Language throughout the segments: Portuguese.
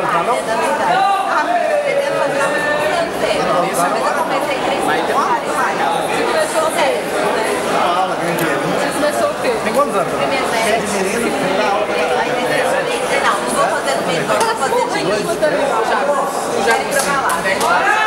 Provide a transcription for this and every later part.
horas lá, não? Ah, eu pretendo fazer uma segunda série. Mas eu comecei três horas, vai. Começou sério, né? Fala, ganha dinheiro. Começou o quê? Tem quantos anos? Sete meninos, tem da. Não, não vou fazer no meio, vou fazer de dois. Já, já ir pra balada.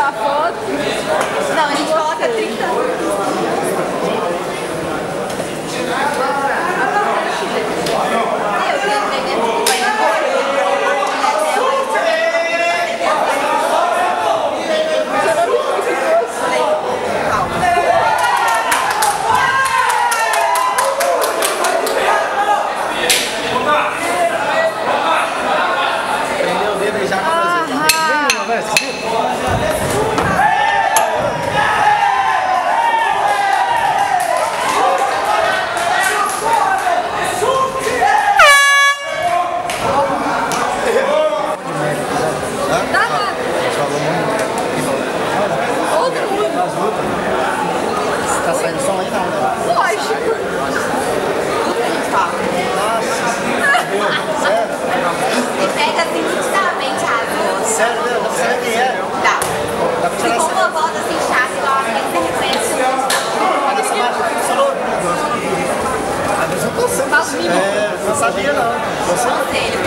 tirar foto. sabia não. Você...